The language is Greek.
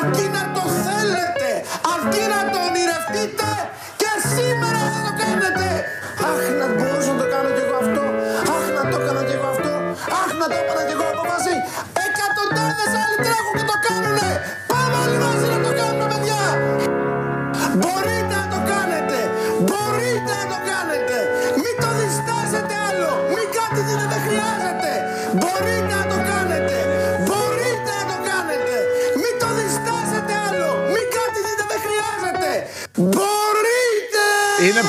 αρκεί να το θέλετε, αρκεί να το ονειρευτείτε και σήμερα δεν το κάνετε. Αχ, να μπορούσα να το κάνω κι εγώ αυτό. Αχ, να το έκανα κι εγώ αυτό. Αχ, να το έκανα κι εγώ από μαζί. Εκατοντάδες άλλοι τρέχουν και το κάνουνε. Πάμε όλοι μαζί να το κάνουμε, παιδιά. Μπορείτε να το κάνετε. Μπορείτε να το κάνετε. Μην το διστάζετε άλλο. Μην κάτι δεν χρειάζεται. Μπορείτε να το κάνετε. Μπορείτε. Είναι